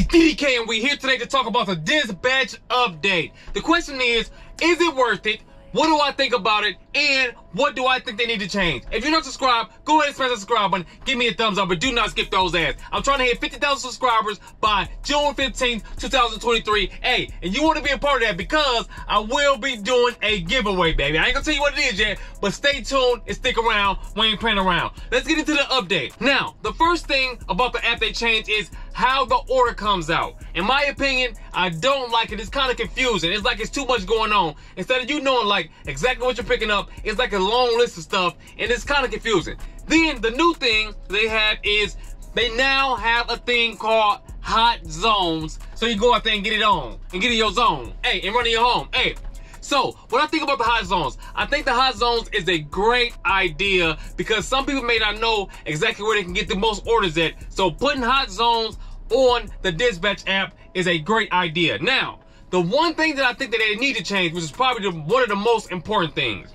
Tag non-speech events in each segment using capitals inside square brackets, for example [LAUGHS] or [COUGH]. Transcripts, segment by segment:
It's DDK and we're here today to talk about the dispatch update. The question is, is it worth it? What do I think about it? And what do I think they need to change? If you're not subscribed, go ahead and smash the subscribe button. Give me a thumbs up, but do not skip those ads. I'm trying to hit 50,000 subscribers by June 15th, 2023. Hey, and you want to be a part of that because I will be doing a giveaway, baby. I ain't gonna tell you what it is yet, but stay tuned and stick around. We ain't playing around. Let's get into the update. Now, the first thing about the app they changed is how the order comes out. In my opinion, I don't like it. It's kind of confusing. It's like it's too much going on. Instead of you knowing like exactly what you're picking up, it's like a long list of stuff and it's kind of confusing. Then the new thing they have is they now have a thing called hot zones. So you go out there and get it on and get in your zone. Hey, and run in your home. Hey, so, what I think about the hot zones, I think the hot zones is a great idea because some people may not know exactly where they can get the most orders at. So, putting hot zones on the dispatch app is a great idea. Now, the one thing that I think that they need to change, which is probably the, one of the most important things,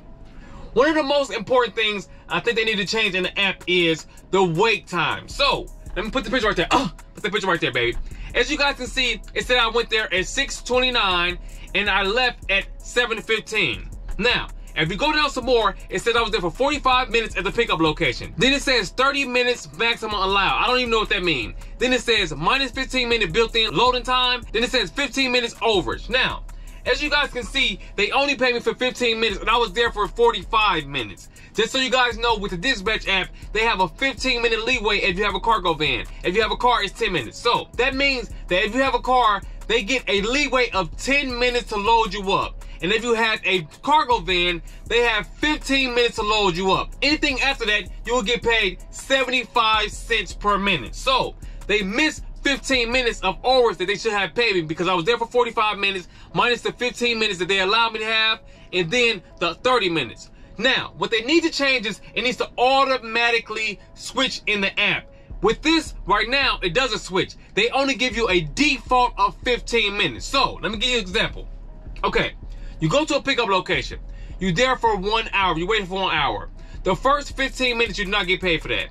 one of the most important things I think they need to change in the app is the wait time. So, let me put the picture right there. Oh, put the picture right there, baby. As you guys can see, it said I went there at 6.29 and I left at 7.15. Now, if you go down some more, it says I was there for 45 minutes at the pickup location. Then it says 30 minutes maximum allowed. I don't even know what that means. Then it says minus 15 minute built-in loading time. Then it says 15 minutes overage. Now, as you guys can see, they only paid me for 15 minutes and I was there for 45 minutes. Just so you guys know, with the dispatch app, they have a 15 minute leeway if you have a cargo van. If you have a car, it's 10 minutes. So that means that if you have a car, they get a leeway of 10 minutes to load you up. And if you have a cargo van, they have 15 minutes to load you up. Anything after that, you will get paid 75 cents per minute. So they missed 15 minutes of hours that they should have paid me because I was there for 45 minutes minus the 15 minutes that they allowed me to have and then the 30 minutes. Now, what they need to change is it needs to automatically switch in the app. With this, right now, it doesn't switch. They only give you a default of 15 minutes. So, let me give you an example. Okay, you go to a pickup location. You're there for one hour. You're waiting for one hour. The first 15 minutes, you do not get paid for that.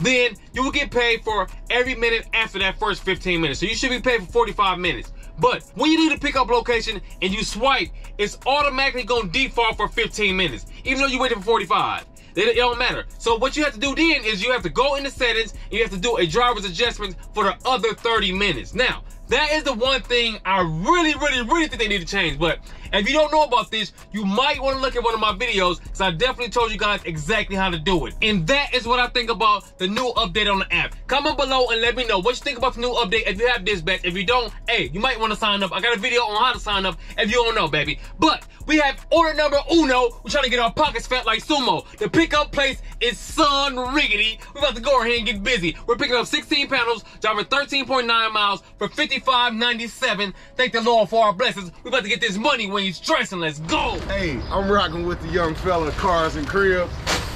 Then you will get paid for every minute after that first 15 minutes. So you should be paid for 45 minutes. But when you do the pickup location and you swipe, it's automatically going to default for 15 minutes, even though you waited for 45. It don't matter. So what you have to do then is you have to go in the settings and you have to do a driver's adjustment for the other 30 minutes. Now, that is the one thing I really, really, really think they need to change. But if you don't know about this, you might want to look at one of my videos because I definitely told you guys exactly how to do it. And that is what I think about the new update on the app. Comment below and let me know what you think about the new update if you have Dispatch. If you don't, hey, you might want to sign up. I got a video on how to sign up if you don't know, baby. But we have order number uno. We're trying to get our pockets fat like sumo. The pickup place is Sun Riggedy. We're about to go ahead and get busy. We're picking up 16 panels, driving 13.9 miles for 55.97. Thank the Lord for our blessings. We're about to get this money when he's stressing. Let's go. Hey, I'm rocking with the young fella, Cars and Crib.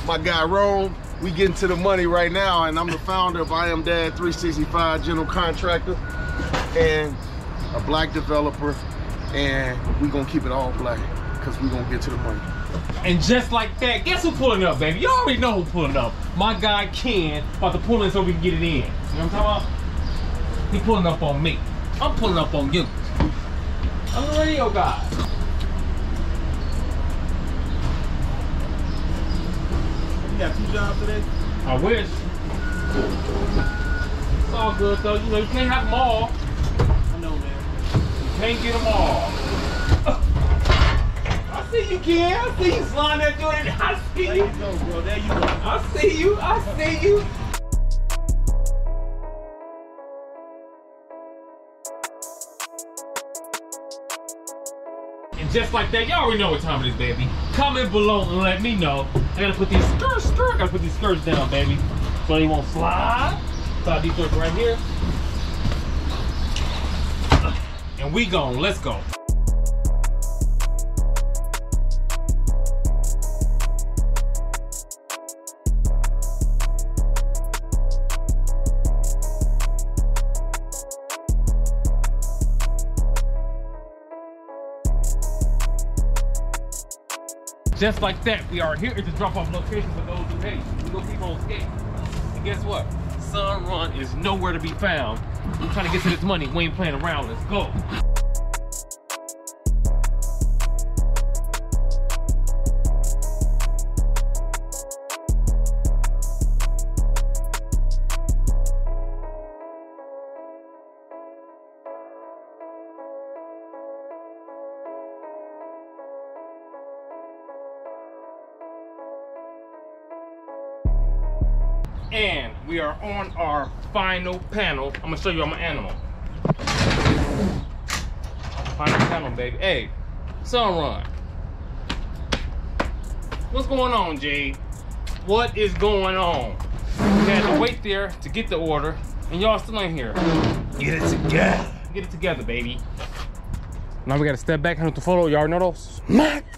My guy Rome. We getting to the money right now, and I'm the founder of I Am Dad 365 General Contractor and a black developer, and we gonna keep it all black because we gonna get to the money. And just like that, guess who pulling up, baby? You already know who pulling up. My guy Ken about to pull in so we can get it in. You know what I'm talking about? He pulling up on me. I'm pulling up on you. I'm the radio guy. You got two jobs today? I wish. It's all good though. You know, you can't have them all. I know, man. You can't get them all. [LAUGHS] I see you, Ken. I see you sliding that joint. I see you. There you go, bro. There you go. I see you. I see you. Just like that, y'all already know what time it is, baby. Comment below and let me know. I gotta put these skirts, skirt, I gotta put these skirts down, baby. So they won't slide. Slide these skirts right here. And we gone. Let's go. Just like that, we are here at the drop-off location for those who hate. We gonna keep on skating. And guess what? Sunrun is nowhere to be found I'm trying to get to this money. We ain't playing around. Let's go. And we are on our final panel. I'm gonna show you I'm an animal. Final panel, baby. Hey, Sunrun. What's going on, Jade? What is going on? We had to wait there to get the order, and y'all still ain't here. Get it together. Get it together, baby. Now we gotta step back, the photo. Y'all know those?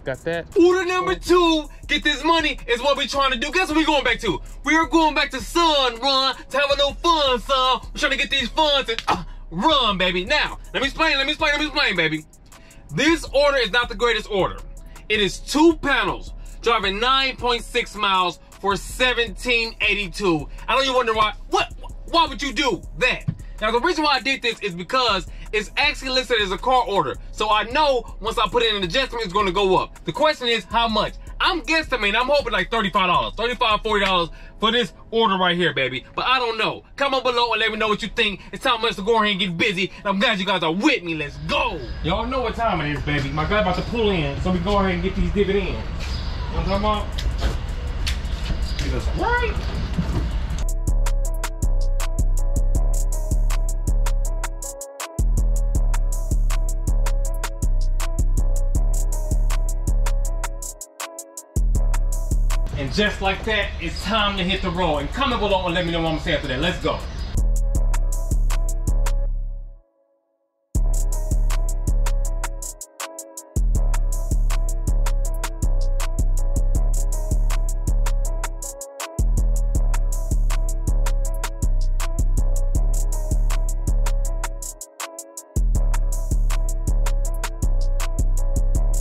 Got that. Order number two, get this money, is what we trying to do. Guess what we going back to? We are going back to Sunrun to have a little fun, son. We're trying to get these funds and uh, run, baby. Now, let me explain, let me explain, let me explain, baby. This order is not the greatest order. It is two panels, driving 9.6 miles for 1782. I know you wonder why, what, why would you do that? Now, the reason why I did this is because it's actually listed as a car order. So I know once I put in an adjustment, it's gonna go up. The question is how much? I'm guesstimating, I'm hoping like $35, $35, $40 for this order right here, baby. But I don't know. Comment below and let me know what you think. It's time for us to go ahead and get busy. And I'm glad you guys are with me. Let's go. Y'all know what time it is, baby. My guy about to pull in, so we go ahead and get these dividends. You know what I'm talking about? Jesus, right? And just like that, it's time to hit the road. And comment below and let me know what I'm saying after that. Let's go.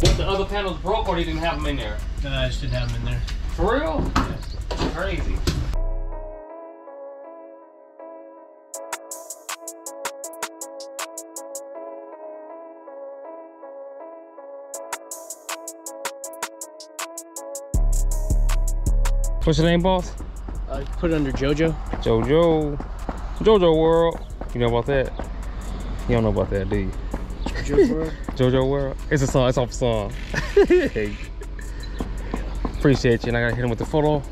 What the other panels broke or they didn't have them in there? No, I should have them in there. For real? Crazy. What's your name, boss? Uh, put it under JoJo. Jojo. Jojo World. You know about that? You don't know about that, do you? JoJo World. [LAUGHS] Jojo World. It's a song. It's off a song. [LAUGHS] Appreciate you. And I gotta hit him with the photo.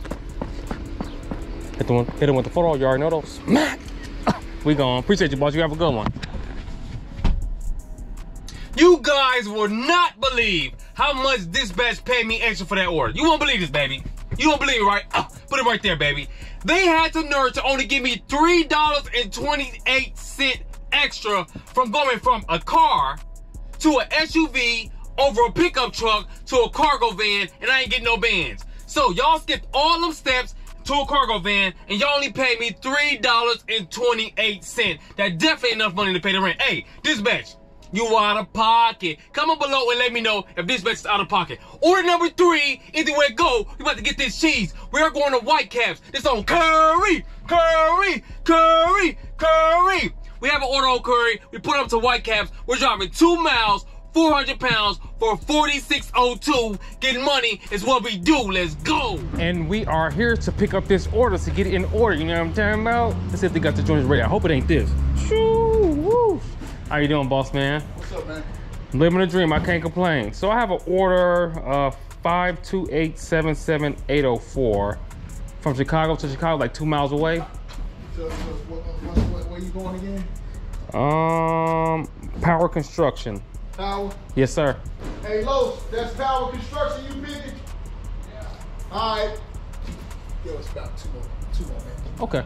Hit the one. Hit him with the photo. You already know those. [COUGHS] We gone. Appreciate you, boss. You have a good one. You guys will not believe how much this Dispatch paid me extra for that order. You won't believe this, baby. You won't believe it, right? Uh, put it right there, baby. They had the nerve to only give me $3.28 extra from going from a car to an SUV over a pickup truck to a cargo van, and I ain't getting no bands. So y'all skipped all them steps to a cargo van, and y'all only paid me $3.28. That definitely enough money to pay the rent. Hey, dispatch, you out of pocket. Comment below and let me know if this bitch is out of pocket. Order number three, either way go, we about to get this cheese. We are going to Whitecaps. This on Curri, Curri, Curri, Curri. We have an order on Curri. We put it up to Whitecaps. We're driving two miles, 400 pounds for 4602. Getting money is what we do. Let's go. And we are here to pick up this order to get it in order. You know what I'm talking about? Let's see if they got the joints ready. I hope it ain't this. Shoo. How you doing, boss man? What's up, man? Living a dream, I can't complain. So I have an order uh 528-77804 from Chicago to Chicago, like two miles away. So, so where you going again? Um, Power Construction. Tower? Yes, sir. Hey, Los, that's power Construction you picking? Yeah. All right. Yo, it's about two more, two more minutes. Okay.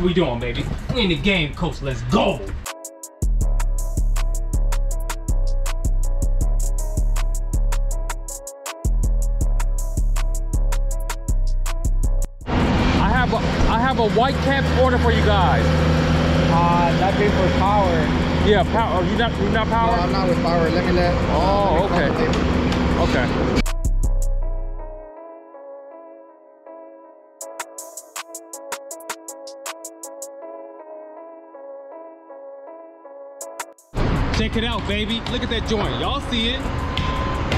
What we doing, baby. We in the game, coach. Let's go. I have a I have a white cap order for you guys. Uh, that'd be for power. Yeah, power. You not you not power? No, I'm not with power. Let me let. Oh, let me okay. Okay. Check it out, baby. Look at that joint. Y'all see it?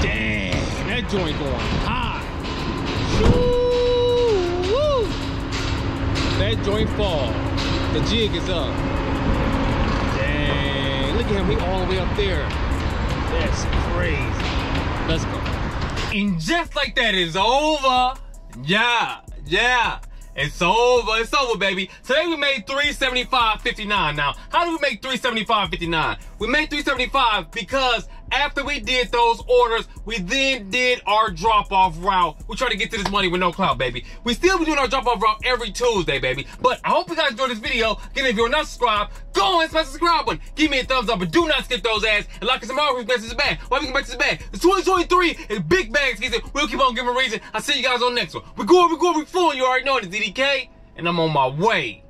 Damn, that joint going high. Shoo, woo. That joint fall. The jig is up. Dang, look at him. He all the way up there. That's crazy. Let's go. And just like that, it's over. Yeah, yeah. It's over. It's over, baby. Today we made 375.59. Now, how do we make 375.59? We made 375 because after we did those orders, we then did our drop-off route. We try to get to this money with no cloud, baby. We still be doing our drop-off route every Tuesday, baby. But I hope you guys enjoyed this video. Again, if you're not subscribed, go and smash the subscribe button. Give me a thumbs up, but do not skip those ads. And like us tomorrow, we message the bag. Why we can back to the bag? It's 2023 and big bags season. We'll keep on giving reason. I'll see you guys on the next one. We're going, we're going, we're fooling. You already know it. It's DDK, and I'm on my way.